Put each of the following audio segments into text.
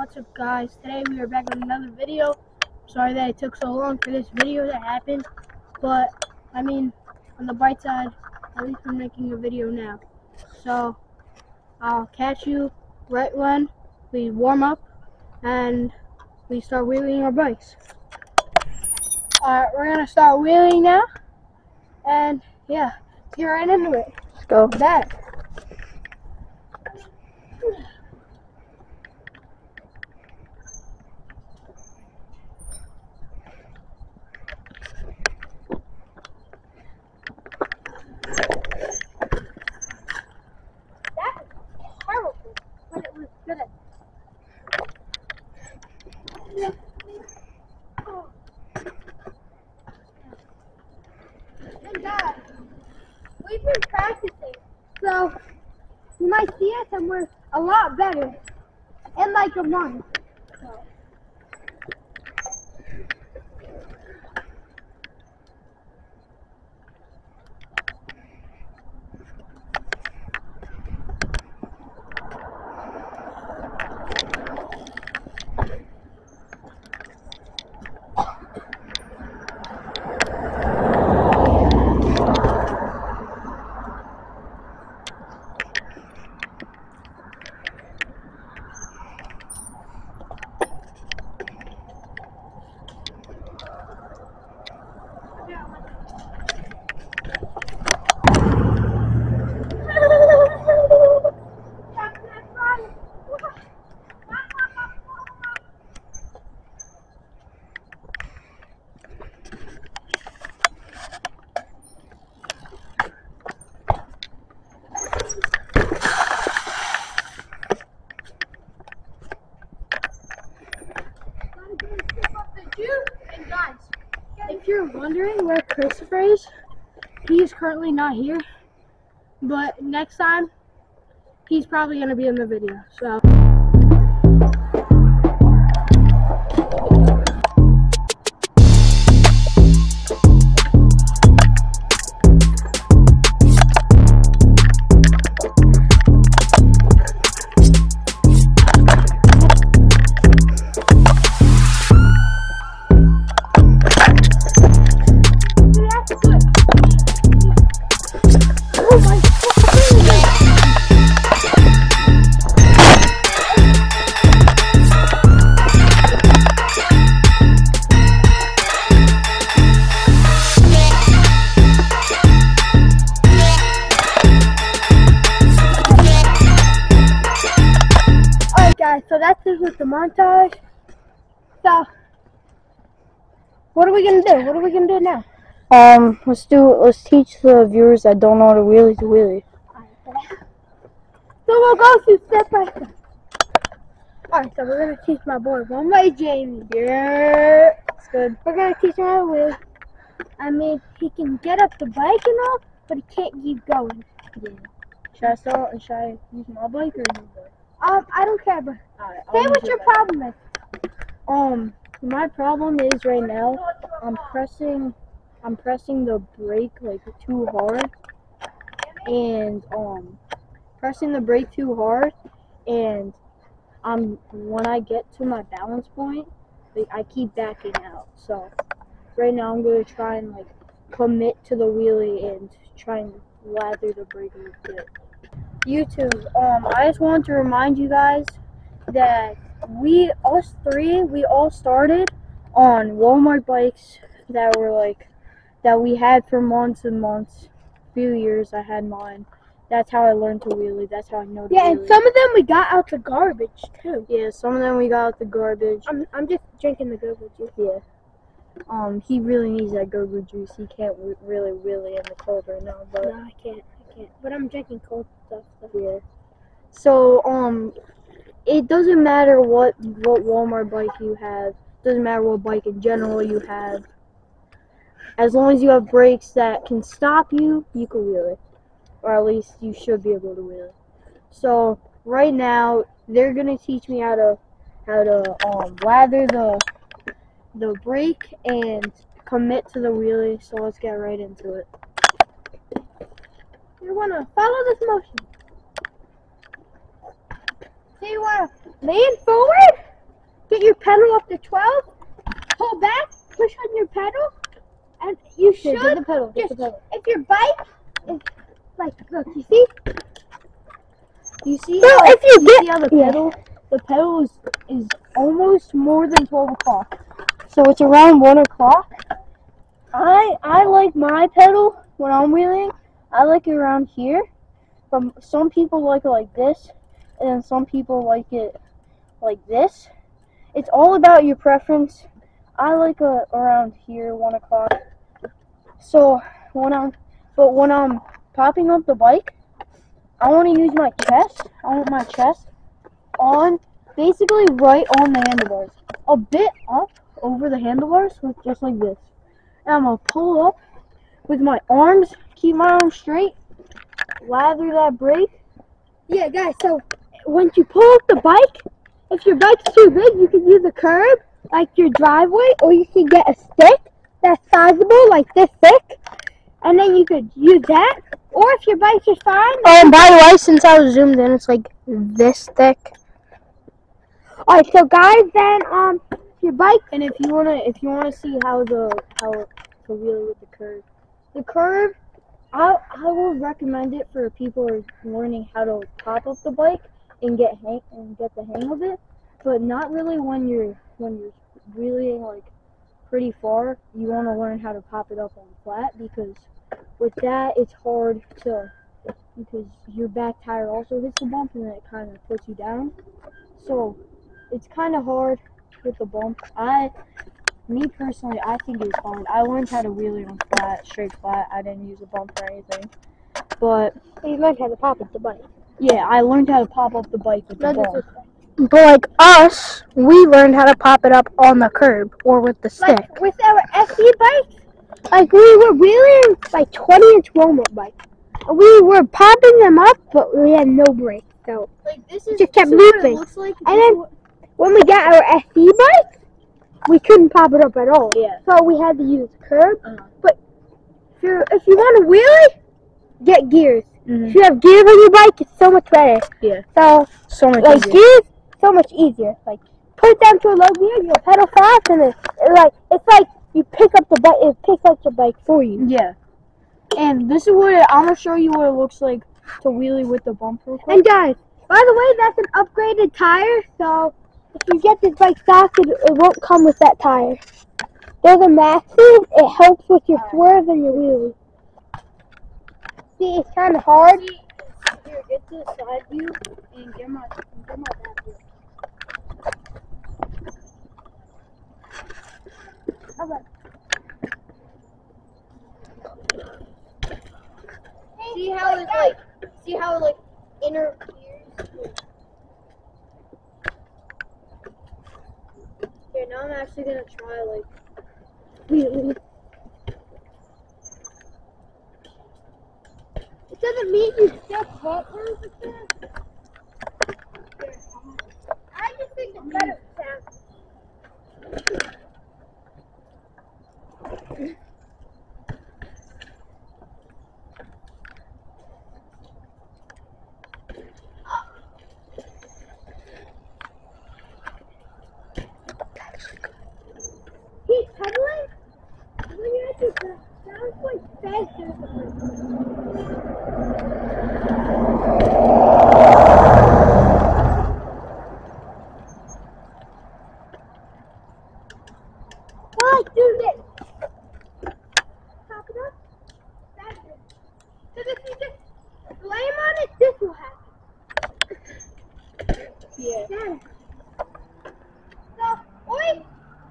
What's up guys? Today we are back with another video. Sorry that it took so long for this video to happen. But, I mean, on the bright side, at least we're making a video now. So, I'll catch you right when we warm up and we start wheeling our bikes. Alright, we're gonna start wheeling now. And, yeah, get right into it. Let's go. That. That was horrible, but it was good. And guys, we've been practicing, so you might us we're a lot better in like a month. And guys, if you're wondering where Christopher is, he is currently not here. But next time, he's probably going to be in the video. So. Montage. So, what are we gonna do? What are we gonna do now? Um, let's do. Let's teach the viewers that don't know what a wheelie to wheelie. So we'll go through step by step. Alright, so we're gonna teach my boy one way Jamie. Yeah, it's good. We're gonna teach him how to wheel. I mean, he can get up the bike and all, but he can't keep going. Yeah. Should I start? Should I use my bike or your bike? Um, I don't care, but Alright. say what your problem is. Um, my problem is right now. I'm pressing. I'm pressing the brake like too hard, and um, pressing the brake too hard, and um, when I get to my balance point, like, I keep backing out. So right now I'm gonna try and like commit to the wheelie and try and lather the brake a little bit. YouTube, um, I just want to remind you guys that we, us three, we all started on Walmart bikes that were like, that we had for months and months, few years I had mine. That's how I learned to wheelie. That's how I know Yeah, and some of them we got out the garbage too. yeah, some of them we got out the garbage. I'm, I'm just drinking the garbage juice. Yeah. Um, he really needs that go-go juice. He can't w- really wheelie in the cold right now, but No, I can't. I can't. But I'm drinking cold yeah. So um, it doesn't matter what what Walmart bike you have. Doesn't matter what bike in general you have. As long as you have brakes that can stop you, you can wheel it, or at least you should be able to wheel it. So right now they're gonna teach me how to how to um lather the the brake and commit to the wheelie. So let's get right into it. You wanna follow this motion. So you wanna lean forward get your pedal up to 12, pull back, push on your pedal, and you Here, should. get the pedal. Just, the pedal. if your bike is like, look, you see? You see? So how, if you get- see how the yeah. pedal, the pedal is is almost more than twelve o'clock. So it's around one o'clock. I I like my pedal when I'm wheeling. I like it around here. But some people like it like this, and some people like it like this. It's all about your preference. I like it around here, one o'clock. So when I'm, but when I'm popping up the bike, I want to use my chest. I want my chest on, basically right on the handlebars. A bit up over the handlebars, just like this. And I'm to pull up with my arms, keep my arms straight, lather that brake. Yeah, guys, so once you pull up the bike, if your bike's too big, you can use a curb, like your driveway, or you can get a stick that's sizable, like this thick, and then you could use that. Or if your bike is fine, Oh, and by the way, since I was zoomed in, it's like this thick. Alright, so guys, then um, your bike. And if you wanna, if you wanna see how the how to wheel with the curve, the curve, I I will recommend it for people who are learning how to pop up the bike and get hang and get the hang of it, but not really when you're when you're wheeling like pretty far. You want to learn how to pop it up on flat because with that it's hard to because your back tire also hits the bump and then it kind of puts you down. So it's kind of hard with the bump. I, me personally, I think it's fine. I learned how to wheelie on flat, straight flat. I didn't use a bump or anything. But You learned how to pop up the bike. yeah, I learned how to pop up the bike with the Not bump. But like us, we learned how to pop it up on the curb or with the stick. Like with our SE bike, like we were wheeling like 20 inch Walmart bike. We were popping them up, but we had no brake. So Like this is Just kept this is what it looping. like. And then- when we got our SE bike, we couldn't pop it up at all. yeah. So we had to use a curb. Uh-huh. But if you if you want to wheelie, get gears. Mhm. If you have gears on your bike, it's so much better. Yeah. So So much like easier. gears, so much easier. Like put it down to a low gear, you pedal fast, and it, it like it's like you pick up the bike. It picks up the bike for you. Yeah. And this is what it, I'm gonna show you what it looks like to wheelie with the bump real quick. And guys, by the way, that's an upgraded tire. So if you get this bike stock, it, it won't come with that tire. There's a massive. It helps with your swerve and your wheelie. See, it's kind of hard. Here, get to the side view and get my get my back view. Okay. See how it's like see how it like interferes? Here, now I'm actually gonna try like Wheelie. It doesn't mean you still can't. I just think it's better sound. He's pedaling? When you actually sound- sounds like faster. Well, let's do this. Pop it up. That's it. So if you just slam on it, this will happen. yeah. Yeah. So, boy, you just blame on it, this will happen. Yeah. So, boy,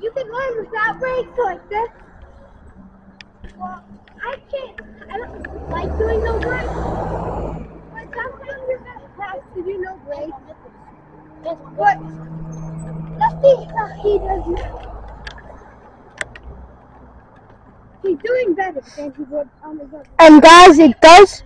you can learn without brakes like this. Well, I can't. I don't like doing no brakes. But sometimes you're gonna have to do no brakes. Guess what? Let's see how he does now. He's doing better than he would on his other. And guys, it does,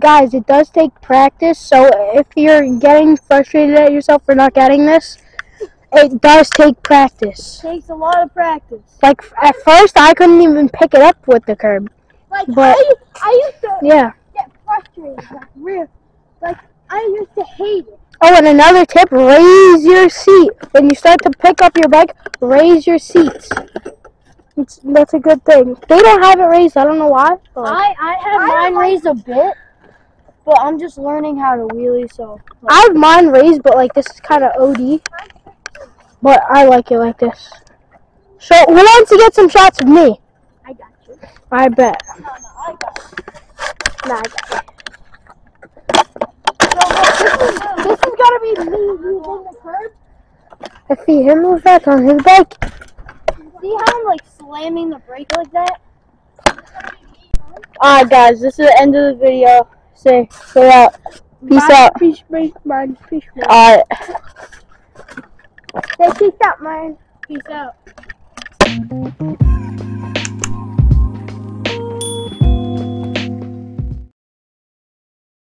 guys, it does take practice. So if you're getting frustrated at yourself for not getting this, it does take practice. Takes a lot of practice. Like at first, I couldn't even pick it up with the curb. Like But- I, I used to Yeah. get frustrated, like real, like I used to hate it. Oh, and another tip: raise your seat when you start to pick up your bike. Raise your seats. It's, that's a good thing. They don't have it raised. I don't know why. I I have I mine like- raised a bit, but I'm just learning how to wheelie. So I have mine raised, but like this is kind of OD. But I like it like this. So who wants to get some shots of me? I got you. I bet. No, no, I got you. Nah, I got it. This is gonna be me using the curb. I see him move back on his bike. see how I'm like slamming the brake like that? Alright, guys, this is the end of the video. Say, say out. Peace out. Peace, peace, man. Peace, man. Alright. Say peace out, man. Peace out.